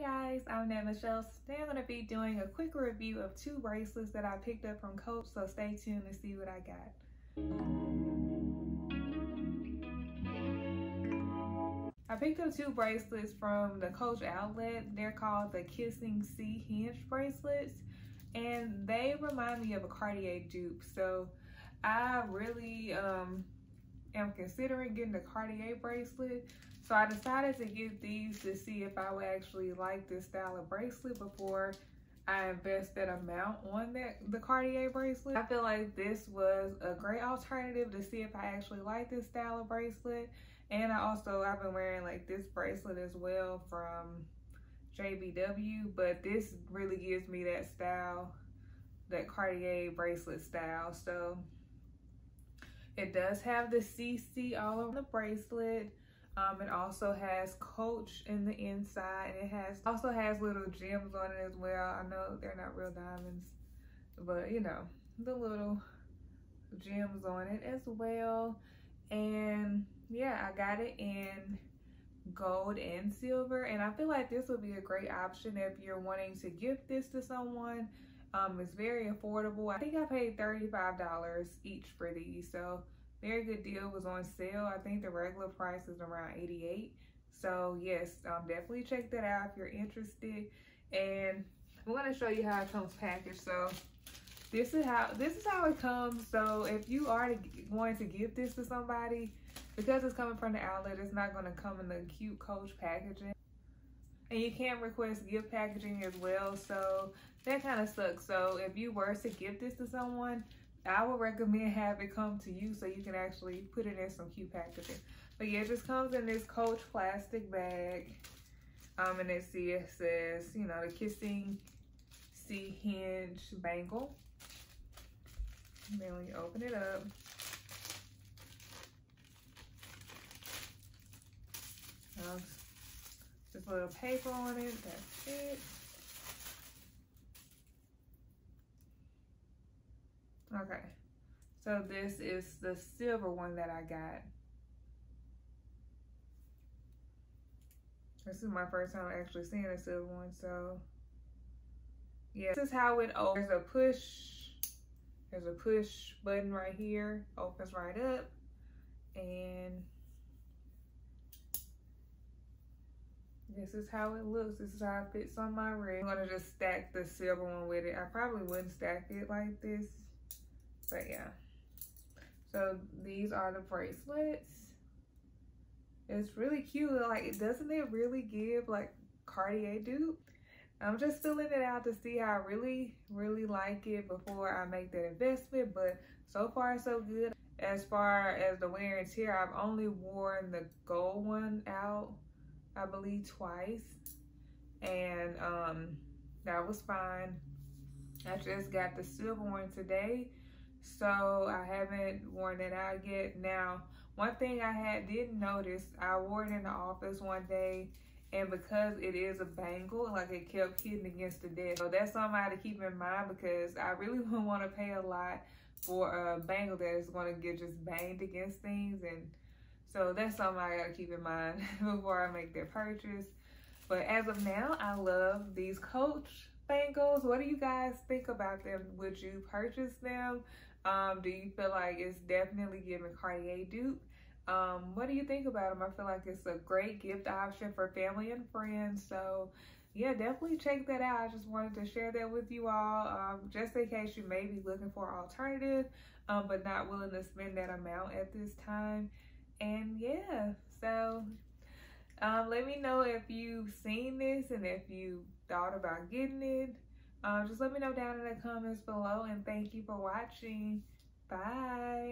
guys, I'm Nett Michelle. Today I'm going to be doing a quick review of two bracelets that I picked up from Coach, so stay tuned to see what I got. I picked up two bracelets from the Coach outlet. They're called the Kissing C Hinge bracelets and they remind me of a Cartier dupe. So I really um, am considering getting a Cartier bracelet. So I decided to get these to see if I would actually like this style of bracelet before I invest that amount on that the Cartier bracelet. I feel like this was a great alternative to see if I actually like this style of bracelet. And I also, I've been wearing like this bracelet as well from JBW, but this really gives me that style, that Cartier bracelet style. So it does have the CC all over the bracelet. Um, it also has Coach in the inside. And it has also has little gems on it as well. I know they're not real diamonds, but you know, the little gems on it as well. And yeah, I got it in gold and silver. And I feel like this would be a great option if you're wanting to gift this to someone. Um, it's very affordable. I think I paid $35 each for these. So very good deal was on sale. I think the regular price is around 88 So yes, um, definitely check that out if you're interested. And I'm gonna show you how it comes packaged. So this is how this is how it comes. So if you are going to give this to somebody, because it's coming from the outlet, it's not gonna come in the cute coach packaging. And you can't request gift packaging as well. So that kind of sucks. So if you were to give this to someone, I would recommend have it come to you so you can actually put it in some cute packaging. But yeah, it just comes in this Coach plastic bag. Um, and it, says, you know, the Kissing C Hinge bangle. And then when you open it up, um, just a little paper on it, that's it. Okay, so this is the silver one that I got. This is my first time actually seeing a silver one, so yeah. This is how it opens. There's a push, there's a push button right here, opens right up, and this is how it looks. This is how it fits on my ring. I'm gonna just stack the silver one with it. I probably wouldn't stack it like this but yeah. So these are the bracelets. It's really cute. Like, doesn't it really give like Cartier dupe? I'm just filling it out to see how I really, really like it before I make that investment. But so far, so good. As far as the wear and tear, I've only worn the gold one out, I believe, twice. And um, that was fine. I just got the silver one today so I haven't worn it out yet. Now, one thing I had didn't notice, I wore it in the office one day, and because it is a bangle, like it kept hitting against the desk. So that's something I had to keep in mind because I really wouldn't want to pay a lot for a bangle that is going to get just banged against things. And so that's something I got to keep in mind before I make that purchase. But as of now, I love these Coach bangles. What do you guys think about them? Would you purchase them? Um, do you feel like it's definitely giving Cartier dupe? Um, what do you think about them? I feel like it's a great gift option for family and friends. So yeah, definitely check that out. I just wanted to share that with you all, um, just in case you may be looking for an alternative, um, but not willing to spend that amount at this time. And yeah, so um, let me know if you've seen this and if you thought about getting it. Um, just let me know down in the comments below and thank you for watching. Bye.